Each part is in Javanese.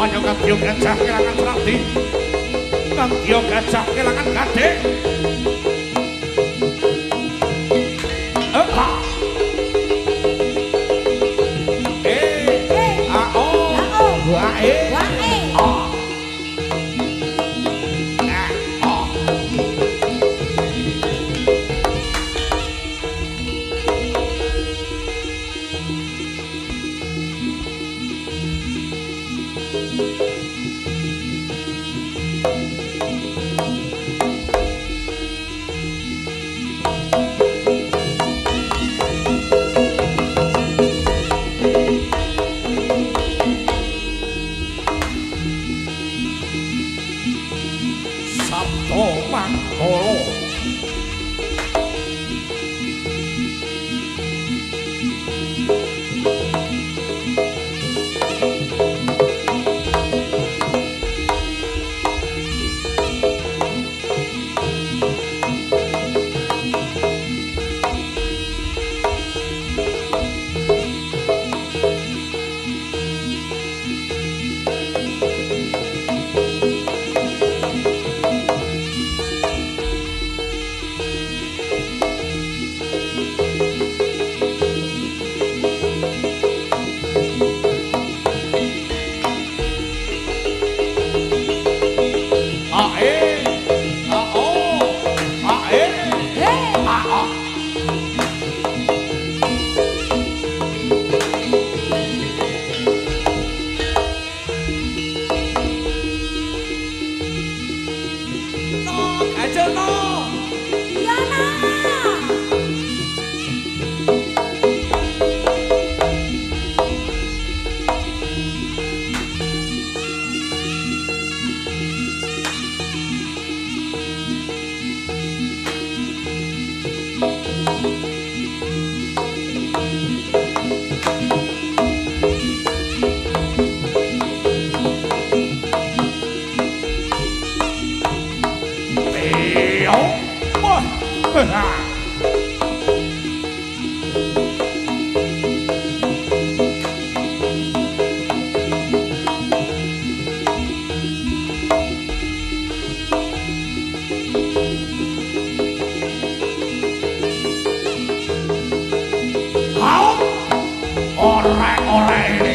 Manyo kang diok gajah kelangan prati Kang diok gajah kelangan kadek alright.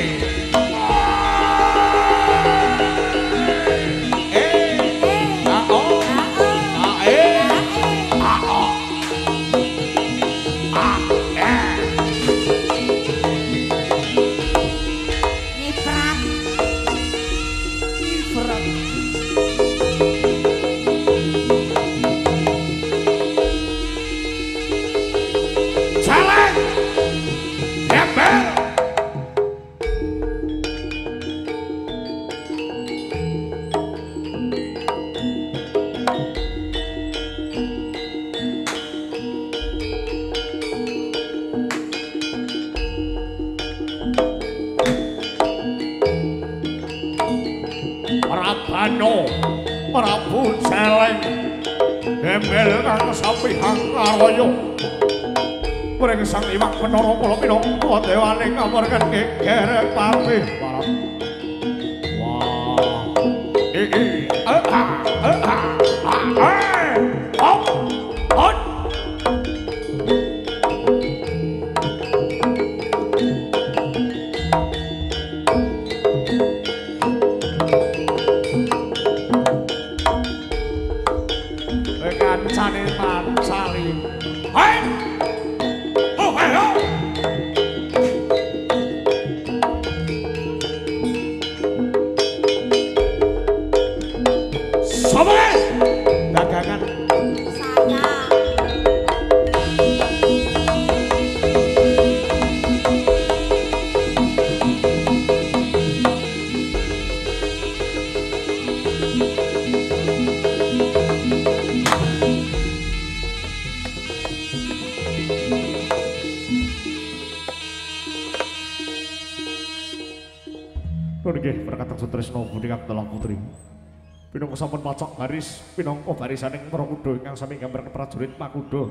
Sampun pacok baris pinangka barisaning para kuda ingkang sami gambar prajurit Makuda.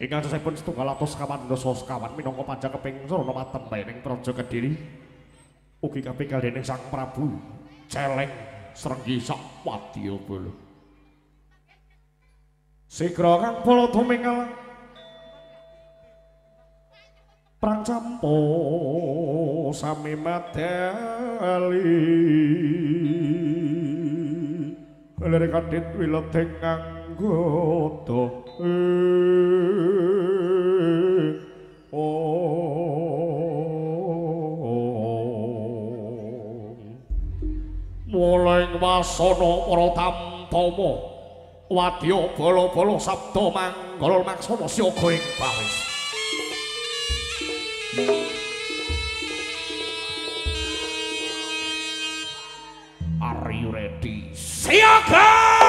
Ingkang sesipun setunggal atus kawan dosa sekawan minangka panjang keping sarana matembae ning Praja Kediri. Ugi kapinggal dening Sang Prabu celeng srenggi sak wadyabala. Sigra kang pala tumingal Prang campo sami madali Lir kadit wileteng anggota Mulai wasana para tamtama wadya bala-bala sabda manggol maksana siaga ing baris Are you ready? Siaga!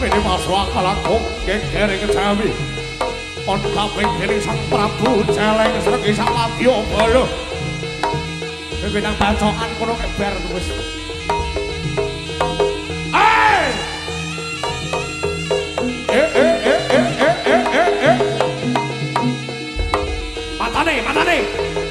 Ini maswa kalakuk gegere kecawi on kaping dening sang prabu celeng sregi samadya bala pimpinan bacokan kono keber wis. Matane, matane.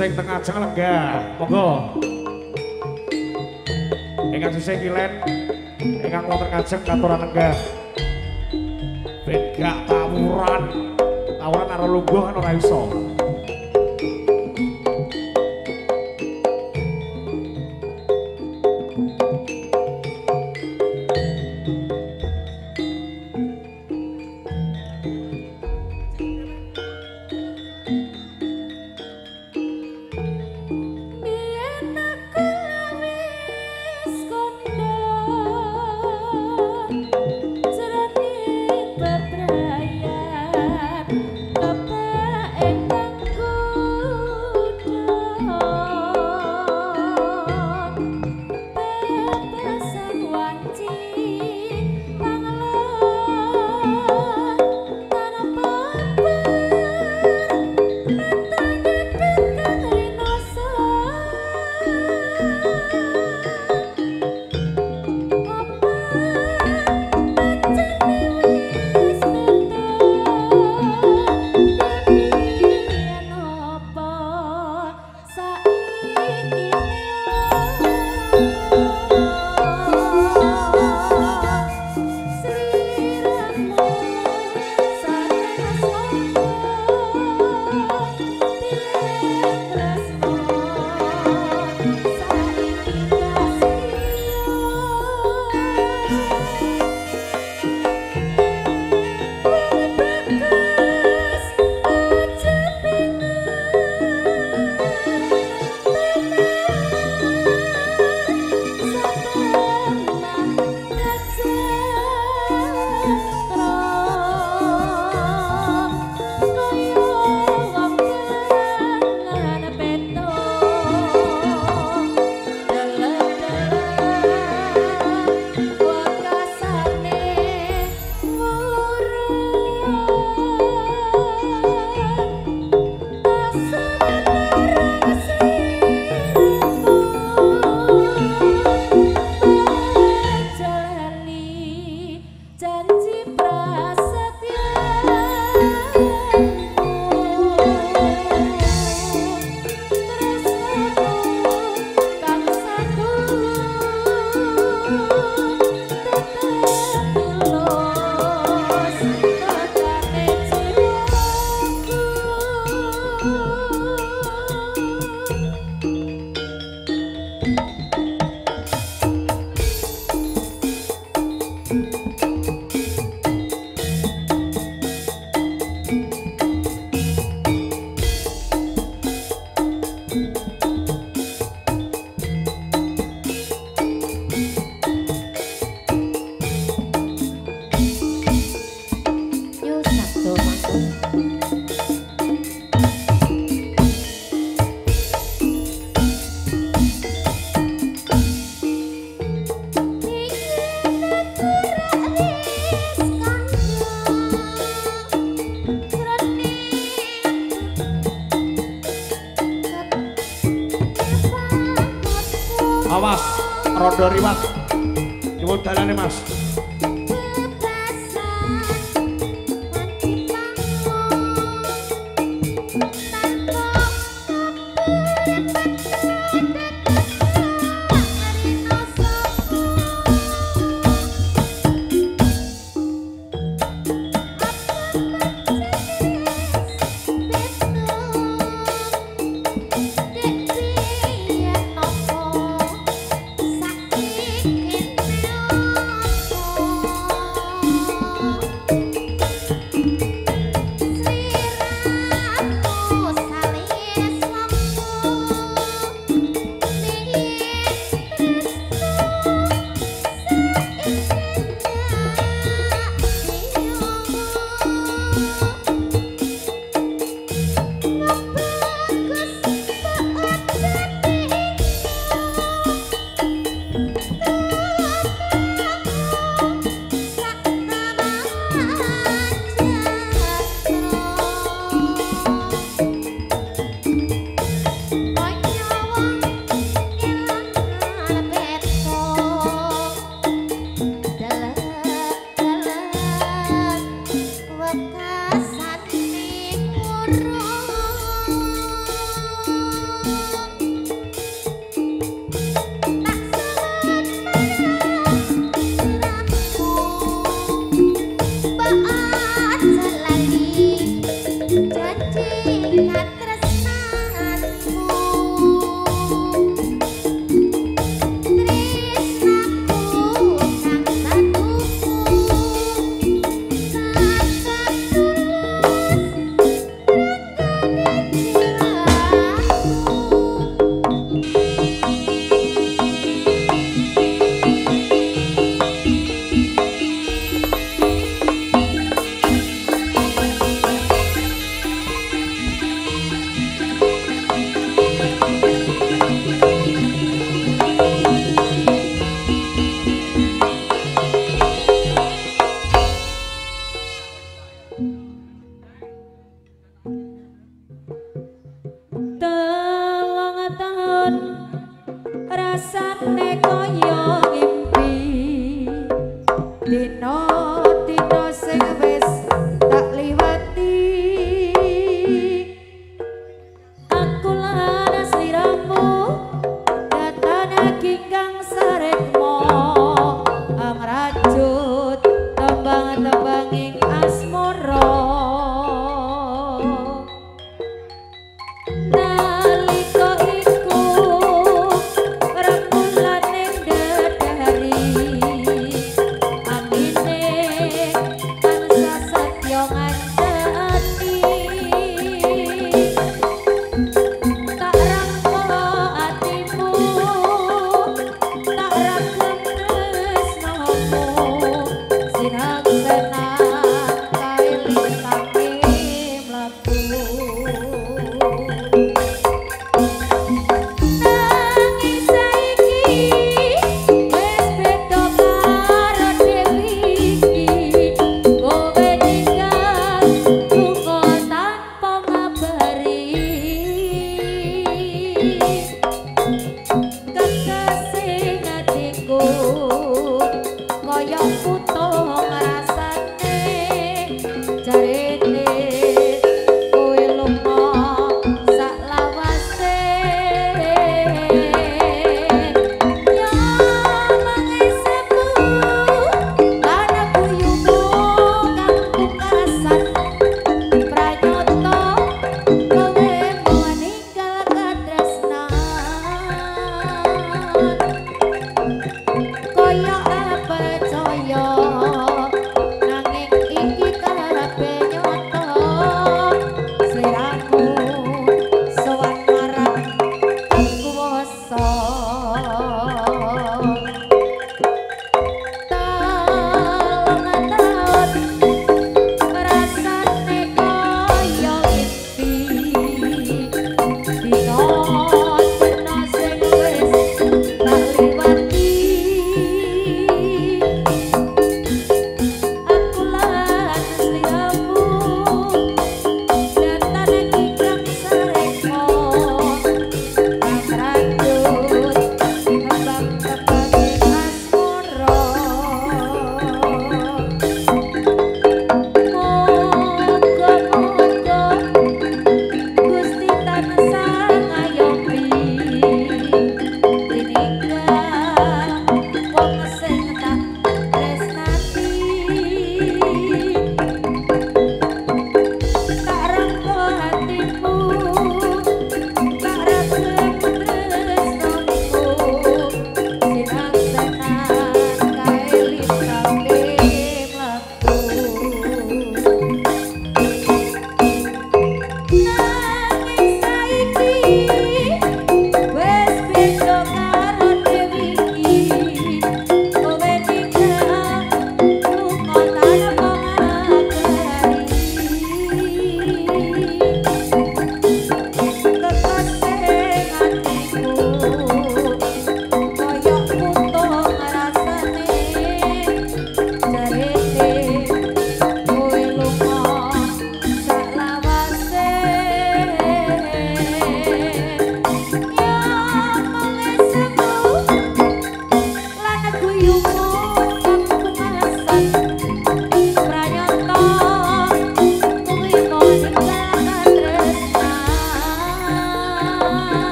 Sing tengah lenggah. Monggo. Ingkang sisih kilen ingkang wonten kajeng katuran lenggah. Ben gak tawuran. Tawuran karo lungguh kan ora iso.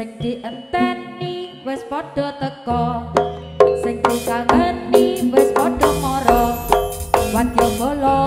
sing dienteni wis padha teka. Sing dikangeni wis padha mara. Wadya bolo